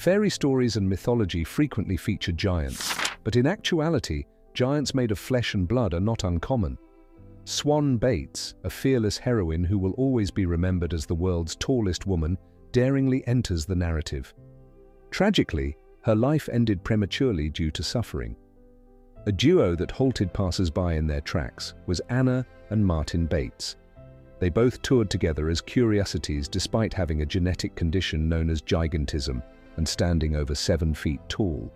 Fairy stories and mythology frequently feature giants, but in actuality, giants made of flesh and blood are not uncommon. Swan Bates, a fearless heroine who will always be remembered as the world's tallest woman, daringly enters the narrative. Tragically, her life ended prematurely due to suffering. A duo that halted passers-by in their tracks was Anna and Martin Bates. They both toured together as curiosities despite having a genetic condition known as gigantism and standing over seven feet tall.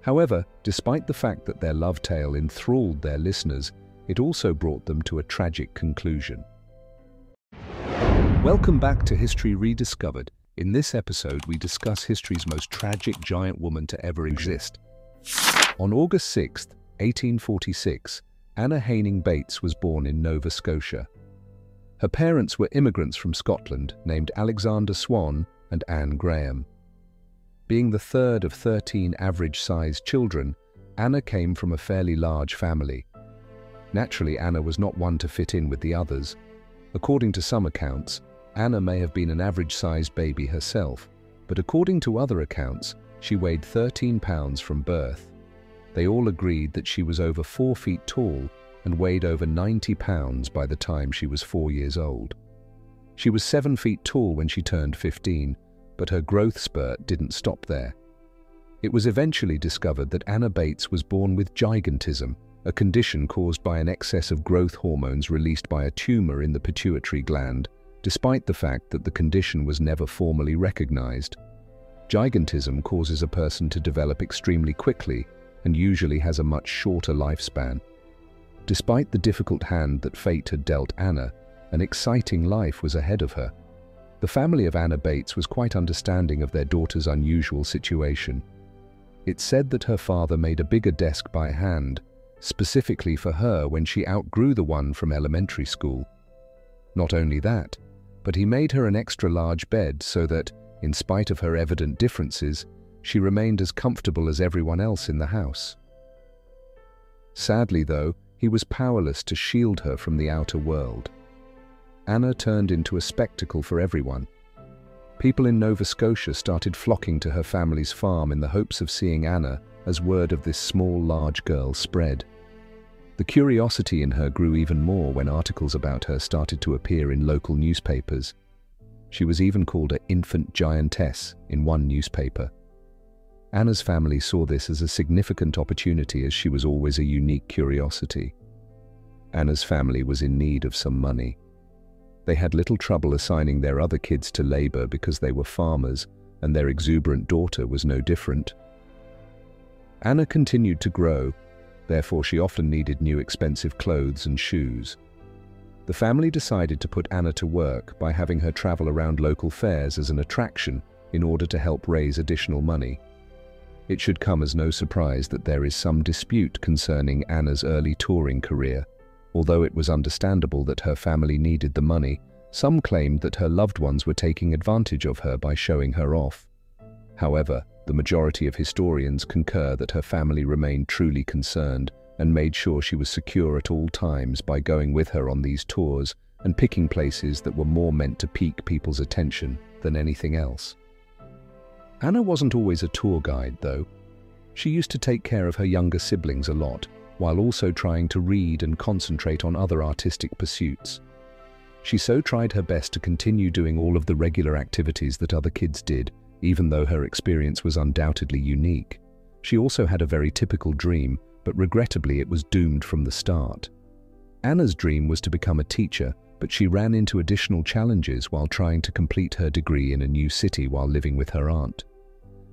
However, despite the fact that their love tale enthralled their listeners, it also brought them to a tragic conclusion. Welcome back to History Rediscovered. In this episode, we discuss history's most tragic giant woman to ever exist. On August 6, 1846, Anna Haining Bates was born in Nova Scotia. Her parents were immigrants from Scotland named Alexander Swan and Anne Graham. Being the third of 13 average-sized children, Anna came from a fairly large family. Naturally, Anna was not one to fit in with the others. According to some accounts, Anna may have been an average-sized baby herself, but according to other accounts, she weighed 13 pounds from birth. They all agreed that she was over four feet tall and weighed over 90 pounds by the time she was four years old. She was seven feet tall when she turned 15, but her growth spurt didn't stop there. It was eventually discovered that Anna Bates was born with gigantism, a condition caused by an excess of growth hormones released by a tumor in the pituitary gland, despite the fact that the condition was never formally recognized. Gigantism causes a person to develop extremely quickly and usually has a much shorter lifespan. Despite the difficult hand that fate had dealt Anna, an exciting life was ahead of her. The family of Anna Bates was quite understanding of their daughter's unusual situation. It's said that her father made a bigger desk by hand, specifically for her when she outgrew the one from elementary school. Not only that, but he made her an extra large bed so that, in spite of her evident differences, she remained as comfortable as everyone else in the house. Sadly, though, he was powerless to shield her from the outer world. Anna turned into a spectacle for everyone. People in Nova Scotia started flocking to her family's farm in the hopes of seeing Anna as word of this small, large girl spread. The curiosity in her grew even more when articles about her started to appear in local newspapers. She was even called an infant giantess in one newspaper. Anna's family saw this as a significant opportunity as she was always a unique curiosity. Anna's family was in need of some money. They had little trouble assigning their other kids to labor because they were farmers and their exuberant daughter was no different. Anna continued to grow, therefore she often needed new expensive clothes and shoes. The family decided to put Anna to work by having her travel around local fairs as an attraction in order to help raise additional money. It should come as no surprise that there is some dispute concerning Anna's early touring career. Although it was understandable that her family needed the money, some claimed that her loved ones were taking advantage of her by showing her off. However, the majority of historians concur that her family remained truly concerned and made sure she was secure at all times by going with her on these tours and picking places that were more meant to pique people's attention than anything else. Anna wasn't always a tour guide, though. She used to take care of her younger siblings a lot, while also trying to read and concentrate on other artistic pursuits. She so tried her best to continue doing all of the regular activities that other kids did, even though her experience was undoubtedly unique. She also had a very typical dream, but regrettably it was doomed from the start. Anna's dream was to become a teacher, but she ran into additional challenges while trying to complete her degree in a new city while living with her aunt.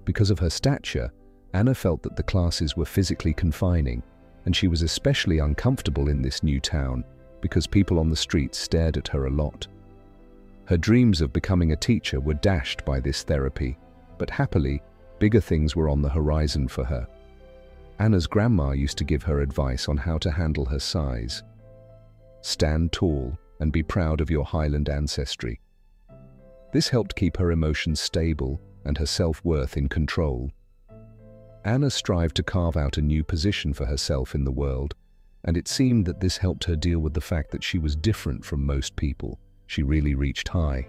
Because of her stature, Anna felt that the classes were physically confining, and she was especially uncomfortable in this new town because people on the streets stared at her a lot. Her dreams of becoming a teacher were dashed by this therapy, but happily, bigger things were on the horizon for her. Anna's grandma used to give her advice on how to handle her size. Stand tall and be proud of your Highland ancestry. This helped keep her emotions stable and her self-worth in control. Anna strived to carve out a new position for herself in the world, and it seemed that this helped her deal with the fact that she was different from most people. She really reached high.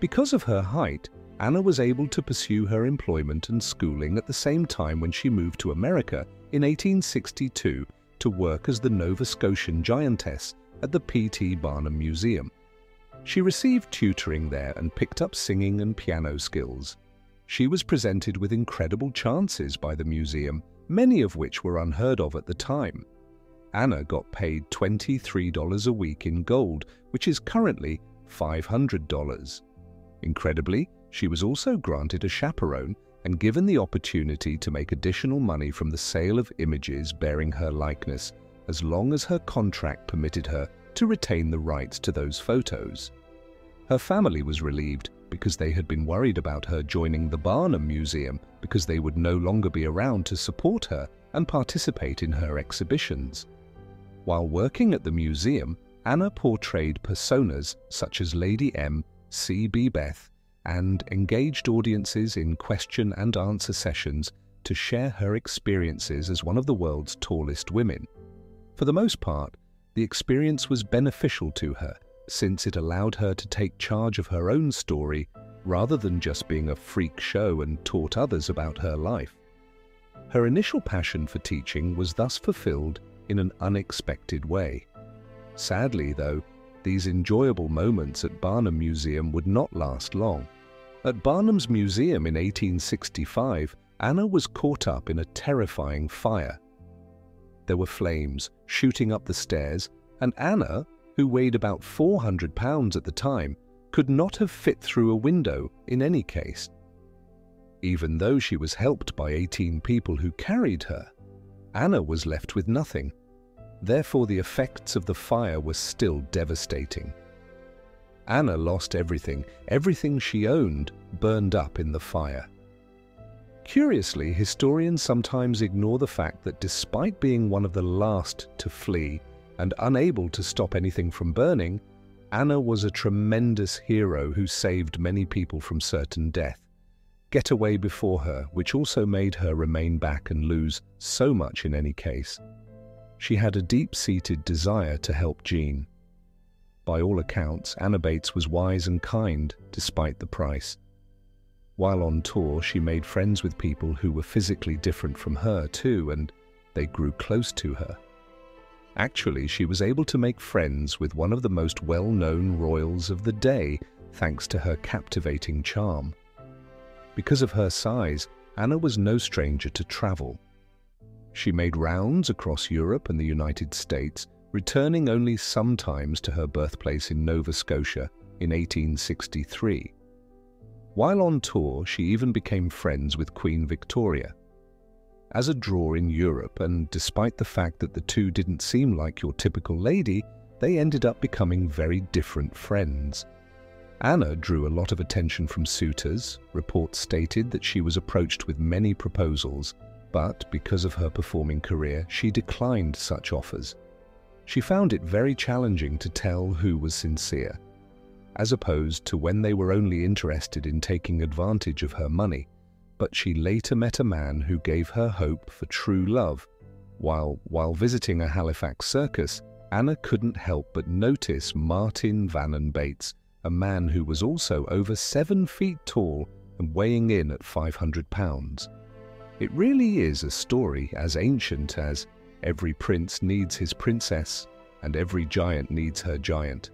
Because of her height, Anna was able to pursue her employment and schooling at the same time when she moved to America in 1862 to work as the Nova Scotian giantess at the P.T. Barnum Museum. She received tutoring there and picked up singing and piano skills. She was presented with incredible chances by the museum, many of which were unheard of at the time. Anna got paid $23 a week in gold, which is currently $500. Incredibly, she was also granted a chaperone and given the opportunity to make additional money from the sale of images bearing her likeness, as long as her contract permitted her to retain the rights to those photos. Her family was relieved because they had been worried about her joining the Barnum Museum because they would no longer be around to support her and participate in her exhibitions. While working at the museum, Anna portrayed personas such as Lady M, C.B. Beth, and engaged audiences in question and answer sessions to share her experiences as one of the world's tallest women. For the most part, the experience was beneficial to her since it allowed her to take charge of her own story rather than just being a freak show and taught others about her life. Her initial passion for teaching was thus fulfilled in an unexpected way. Sadly, though, these enjoyable moments at Barnum Museum would not last long. At Barnum's Museum in 1865, Anna was caught up in a terrifying fire. There were flames shooting up the stairs, and Anna, who weighed about 400 pounds at the time, could not have fit through a window in any case. Even though she was helped by 18 people who carried her, Anna was left with nothing. Therefore, the effects of the fire were still devastating. Anna lost everything. Everything she owned burned up in the fire. Curiously, historians sometimes ignore the fact that despite being one of the last to flee and unable to stop anything from burning, Anna was a tremendous hero who saved many people from certain death. Get away before her, which also made her remain back and lose so much in any case. She had a deep-seated desire to help Jean. By all accounts, Anna Bates was wise and kind, despite the price. While on tour, she made friends with people who were physically different from her too, and they grew close to her. Actually, she was able to make friends with one of the most well-known royals of the day, thanks to her captivating charm. Because of her size, Anna was no stranger to travel. She made rounds across Europe and the United States, returning only sometimes to her birthplace in Nova Scotia in 1863. While on tour, she even became friends with Queen Victoria. As a draw in Europe, and despite the fact that the two didn't seem like your typical lady, they ended up becoming very different friends. Anna drew a lot of attention from suitors. Reports stated that she was approached with many proposals, but because of her performing career, she declined such offers. She found it very challenging to tell who was sincere, as opposed to when they were only interested in taking advantage of her money. But she later met a man who gave her hope for true love. While, while visiting a Halifax circus, Anna couldn't help but notice Martin Van Buren Bates, a man who was also over seven feet tall and weighing in at 500 pounds. It really is a story as ancient as every prince needs his princess and every giant needs her giant.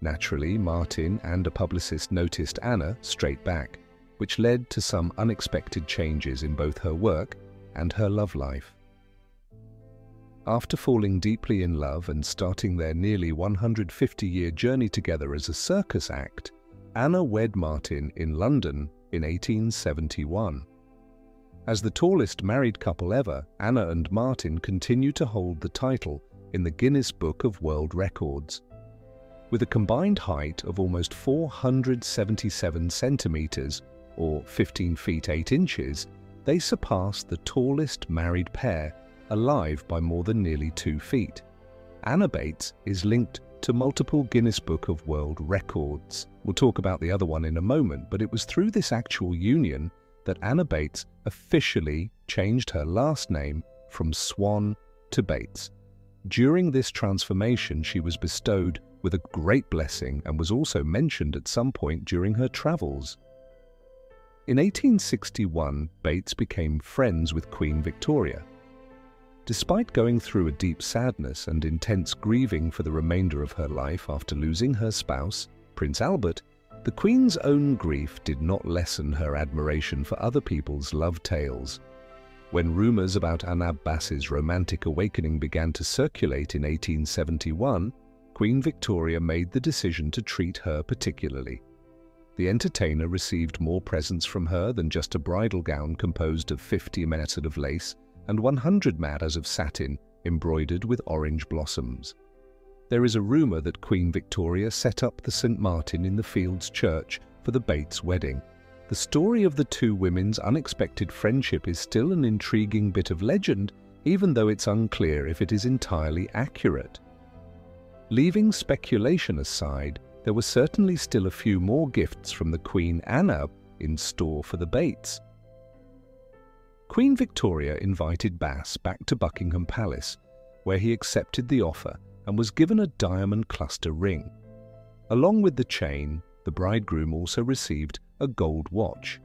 Naturally, Martin and a publicist noticed Anna straight back, which led to some unexpected changes in both her work and her love life. After falling deeply in love and starting their nearly 150-year journey together as a circus act, Anna wed Martin in London in 1871. As the tallest married couple ever, Anna and Martin continue to hold the title in the Guinness Book of World Records. With a combined height of almost 477 centimeters, or 15 feet 8 inches, they surpass the tallest married pair alive by more than nearly 2 feet. Anna Bates is linked to multiple Guinness Book of World Records. We'll talk about the other one in a moment, but it was through this actual union that Anna Bates officially changed her last name from Swan to Bates. During this transformation, she was bestowed with a great blessing and was also mentioned at some point during her travels. In 1861, Bates became friends with Queen Victoria. Despite going through a deep sadness and intense grieving for the remainder of her life after losing her spouse, Prince Albert, the Queen's own grief did not lessen her admiration for other people's love tales. When rumours about Anna Bass's romantic awakening began to circulate in 1871, Queen Victoria made the decision to treat her particularly. The entertainer received more presents from her than just a bridal gown composed of 50 metres of lace and 100 metres of satin embroidered with orange blossoms. There is a rumour that Queen Victoria set up the St Martin in the Fields Church for the Bates wedding, the story of the two women's unexpected friendship is still an intriguing bit of legend, even though it's unclear if it is entirely accurate. Leaving speculation aside, there were certainly still a few more gifts from the Queen Anna in store for the Bates. Queen Victoria invited Bass back to Buckingham Palace, where he accepted the offer and was given a diamond cluster ring. Along with the chain, the bridegroom also received a gold watch.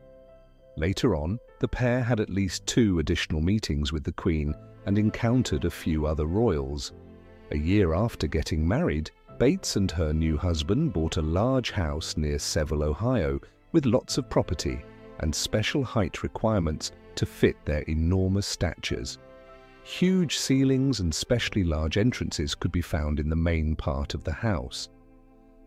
Later on, the pair had at least two additional meetings with the Queen and encountered a few other royals. A year after getting married, Bates and her new husband bought a large house near Seville, Ohio, with lots of property and special height requirements to fit their enormous statures. Huge ceilings and specially large entrances could be found in the main part of the house.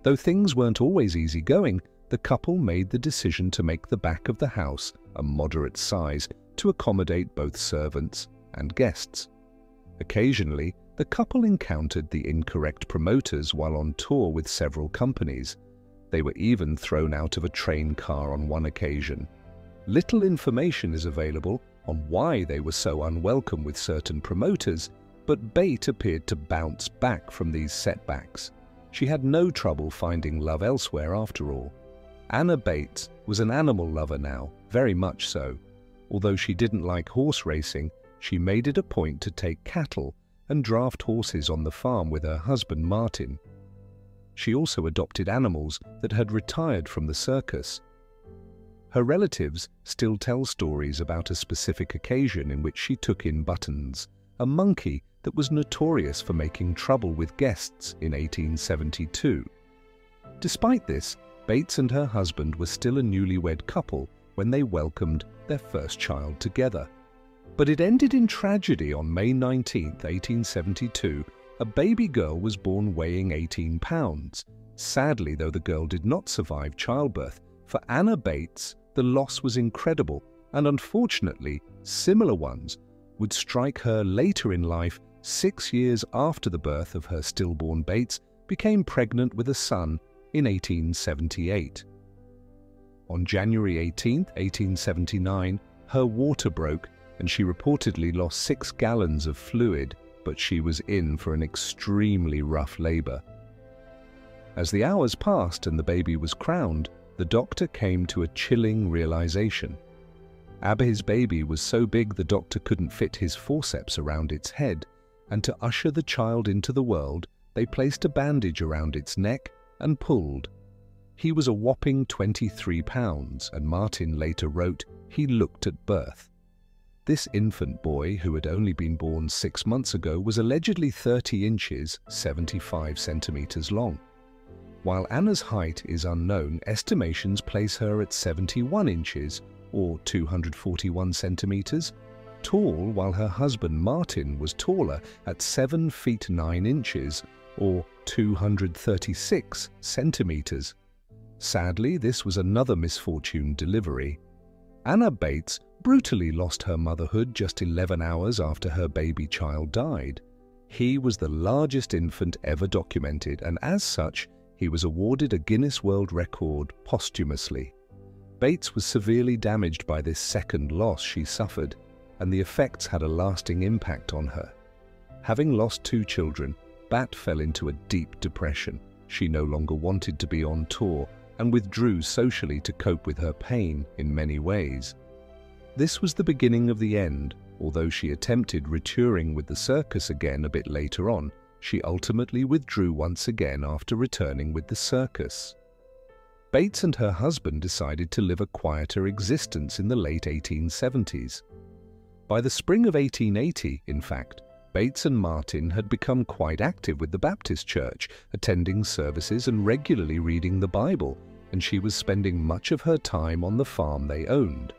Though things weren't always easy going, the couple made the decision to make the back of the house a moderate size to accommodate both servants and guests. Occasionally, the couple encountered the incorrect promoters while on tour with several companies. They were even thrown out of a train car on one occasion. Little information is available on why they were so unwelcome with certain promoters, but Bate appeared to bounce back from these setbacks. She had no trouble finding love elsewhere after all. Anna Bates was an animal lover now, very much so. Although she didn't like horse racing, she made it a point to take cattle and draft horses on the farm with her husband Martin. She also adopted animals that had retired from the circus. Her relatives still tell stories about a specific occasion in which she took in Buttons, a monkey that was notorious for making trouble with guests in 1872. Despite this, Bates and her husband were still a newlywed couple when they welcomed their first child together. But it ended in tragedy on May 19, 1872. A baby girl was born weighing 18 pounds. Sadly, though the girl did not survive childbirth, for Anna Bates, the loss was incredible, and unfortunately, similar ones would strike her later in life, six years after the birth of her stillborn Bates, became pregnant with a son in 1878. On January 18, 1879, her water broke and she reportedly lost six gallons of fluid, but she was in for an extremely rough labor. As the hours passed and the baby was crowned, the doctor came to a chilling realization. Abby's baby was so big the doctor couldn't fit his forceps around its head, and to usher the child into the world, they placed a bandage around its neck and pulled. He was a whopping 23 pounds, and Martin later wrote he looked at birth. This infant boy, who had only been born six months ago, was allegedly 30 inches, 75 centimetres long. While Anna's height is unknown, estimations place her at 71 inches, or 241 centimetres, tall, while her husband Martin was taller at 7 feet 9 inches, or 236 centimetres. Sadly, this was another misfortune delivery. Anna Bates brutally lost her motherhood just 11 hours after her baby child died. He was the largest infant ever documented, and as such, he was awarded a Guinness World Record posthumously. Bates was severely damaged by this second loss she suffered, and the effects had a lasting impact on her. Having lost two children, Bat fell into a deep depression. She no longer wanted to be on tour and withdrew socially to cope with her pain in many ways. This was the beginning of the end, although she attempted retouring with the circus again a bit later on, she ultimately withdrew once again after returning with the circus. Bates and her husband decided to live a quieter existence in the late 1870s. By the spring of 1880, in fact, Bates and Martin had become quite active with the Baptist Church, attending services and regularly reading the Bible, and she was spending much of her time on the farm they owned.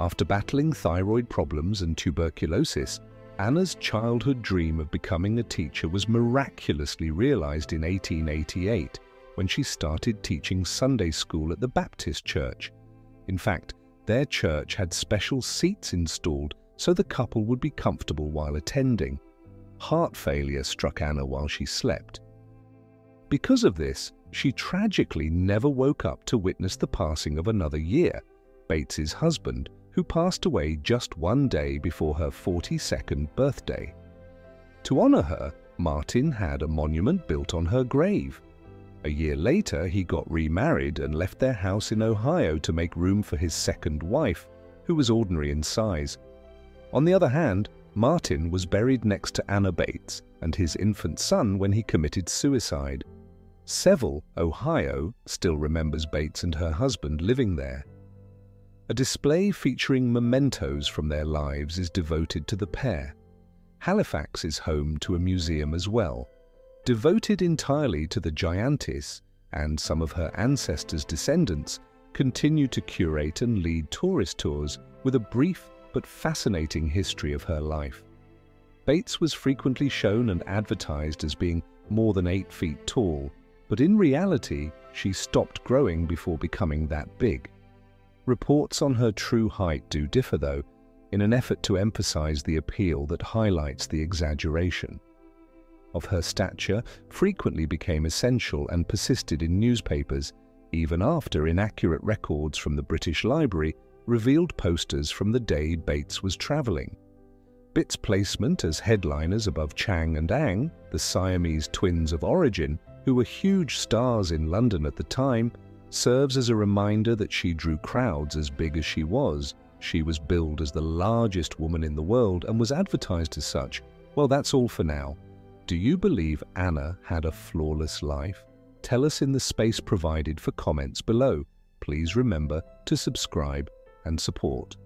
After battling thyroid problems and tuberculosis, Anna's childhood dream of becoming a teacher was miraculously realized in 1888 when she started teaching Sunday school at the Baptist Church. In fact, their church had special seats installed so the couple would be comfortable while attending. Heart failure struck Anna while she slept. Because of this, she tragically never woke up to witness the passing of another year, Bates's husband, who passed away just one day before her 42nd birthday. To honor her, Martin had a monument built on her grave. A year later, he got remarried and left their house in Ohio to make room for his second wife, who was ordinary in size. On the other hand, Martin was buried next to Anna Bates and his infant son when he committed suicide. Seville, Ohio, still remembers Bates and her husband living there. A display featuring mementos from their lives is devoted to the pair. Halifax is home to a museum as well, devoted entirely to the giantess, and some of her ancestors' descendants continue to curate and lead tourist tours with a brief but fascinating history of her life. Bates was frequently shown and advertised as being more than eight feet tall, but in reality, she stopped growing before becoming that big. Reports on her true height do differ, though, in an effort to emphasize the appeal that highlights the exaggeration. Of her stature frequently became essential and persisted in newspapers, even after inaccurate records from the British Library revealed posters from the day Bates was travelling. Bit's placement as headliners above Chang and Eng, the Siamese twins of origin, who were huge stars in London at the time, serves as a reminder that she drew crowds as big as she was. She was billed as the largest woman in the world and was advertised as such. Well, that's all for now. Do you believe Anna had a flawless life? Tell us in the space provided for comments below. Please remember to subscribe and support.